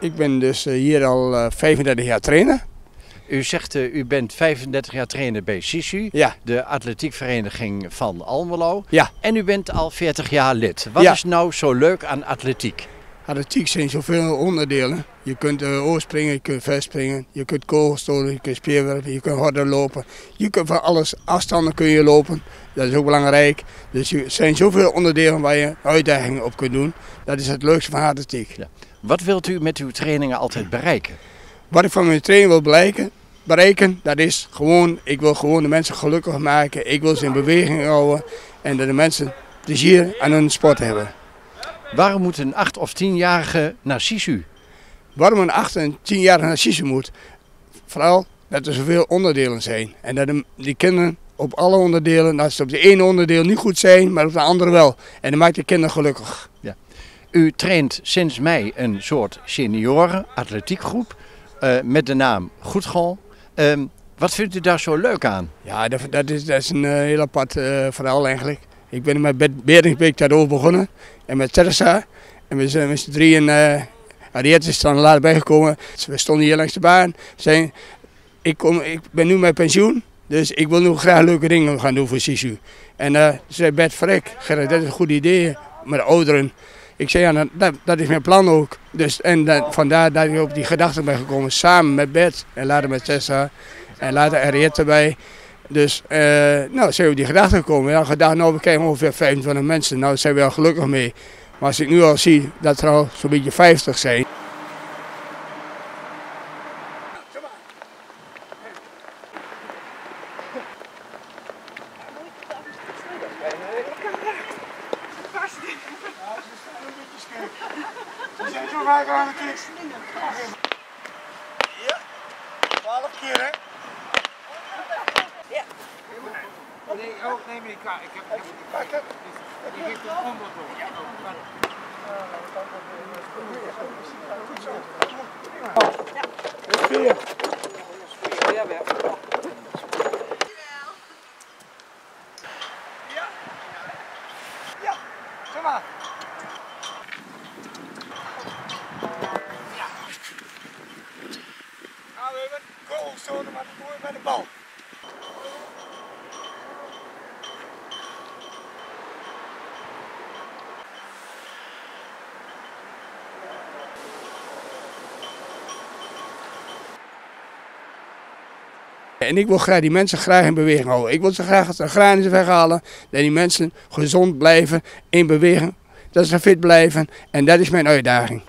Ik ben dus eh, hier al uh, 35 jaar trainer. U zegt uh, u bent 35 jaar trainer bij SISU, ja. de atletiekvereniging van Almelo. Ja. En u bent al 40 jaar lid. Wat Ja. is nou zo leuk aan atletiek? Atletiek zijn zoveel onderdelen. Je kunt uh, oorspringen, je kunt verspringen, je kunt kogelstoten, je kunt speerwerpen, je kunt harder lopen. Je kunt van alles, afstanden kun je lopen. Dat is ook belangrijk. Dus er zijn zoveel onderdelen waar je uitdagingen op kunt doen. Dat is het leukste van atletiek. Ja. Wat wilt u met uw trainingen altijd bereiken? Wat ik van mijn training wil bereiken, bereiken, dat is gewoon, ik wil gewoon de mensen gelukkig maken. Ik wil ze in beweging houden en dat de mensen plezier aan hun sport hebben. Waarom moet een 8 of 10-jarige naar SISU? Waarom een 8 en 10 jaar naar SISU moet? Vooral dat er zoveel onderdelen zijn. En dat die kinderen op alle onderdelen, dat ze op de ene onderdeel niet goed zijn, maar op de andere wel. En dat maakt de kinderen gelukkig. U traint sinds mei een soort senioren atletiekgroep uh, met de naam Goedgol. Uh, wat vindt u daar zo leuk aan? Ja, dat, dat, is, dat is een uh, heel apart uh, verhaal eigenlijk. Ik ben met Beringsbeek daarover begonnen en met Teresa. En we zijn met z'n drieën, uh, Ariette is dan later bijgekomen. We stonden hier langs de baan. Zijn, ik, kom, ik ben nu met pensioen, dus ik wil nu graag leuke dingen gaan doen voor Sisu. En uh, zei Bert Vrek, Gerrit, dat is een goed idee met de ouderen. Ik zei, ja, dat, dat is mijn plan ook. Dus, en dat, vandaar dat ik op die gedachte ben gekomen, samen met Bert en later met Tessa en later Henriette erbij. Dus uh, nou, zijn we die gedachte gekomen. Ja, gedacht, nou, we krijgen ongeveer 25 mensen. Nou, daar zijn we wel gelukkig mee. Maar als ik nu al zie dat er al zo'n beetje 50 zijn. Ze zijn zo vaak aan het. Ja, 12 keer hè. Nee, oh, nee, maar ik, ik heb ik, het. ik geef een onder door. Ja, Vier. ja, weg. Ja, zeg maar. Nou, we hebben kogelstoten, maar we met de bal. En ik wil graag die mensen graag in beweging houden. Ik wil ze graag de granissen weghalen. Dat die mensen gezond blijven, in beweging. Dat ze fit blijven. En dat is mijn uitdaging.